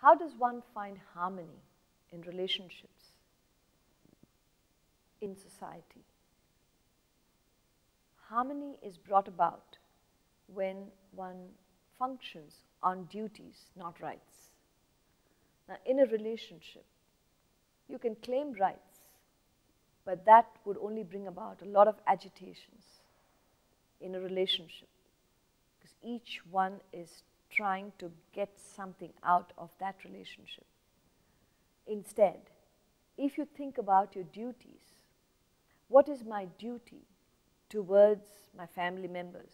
How does one find harmony in relationships, in society? Harmony is brought about when one functions on duties, not rights. Now, in a relationship, you can claim rights, but that would only bring about a lot of agitations in a relationship because each one is trying to get something out of that relationship. Instead, if you think about your duties, what is my duty towards my family members?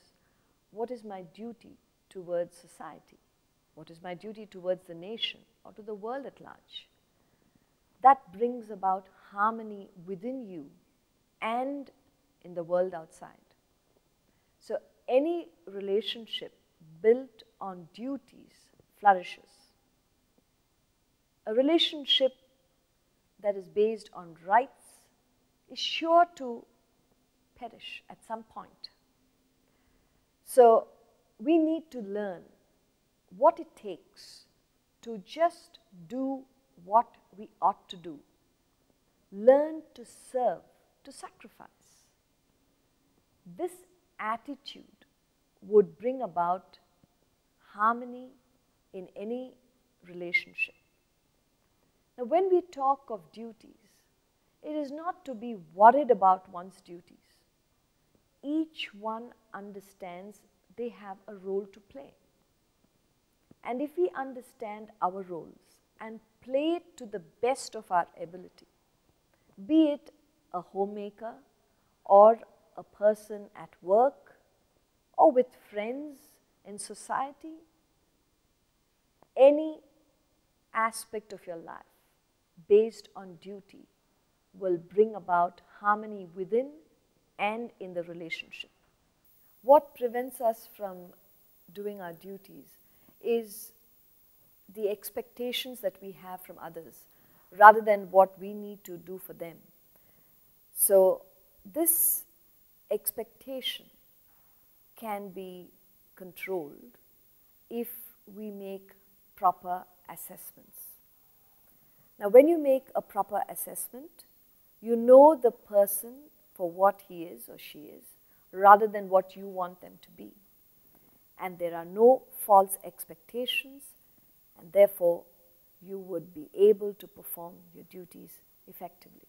What is my duty towards society? What is my duty towards the nation or to the world at large? That brings about harmony within you and in the world outside. So, any relationship built on duties flourishes. A relationship that is based on rights is sure to perish at some point. So, we need to learn what it takes to just do what we ought to do. Learn to serve, to sacrifice. This attitude would bring about harmony in any relationship. Now, when we talk of duties, it is not to be worried about one's duties. Each one understands they have a role to play. And if we understand our roles and play it to the best of our ability, be it a homemaker or a person at work or with friends in society, any aspect of your life based on duty will bring about harmony within and in the relationship. What prevents us from doing our duties is the expectations that we have from others rather than what we need to do for them. So, this expectation can be controlled if we make proper assessments. Now, when you make a proper assessment, you know the person for what he is or she is rather than what you want them to be. And there are no false expectations, and therefore, you would be able to perform your duties effectively.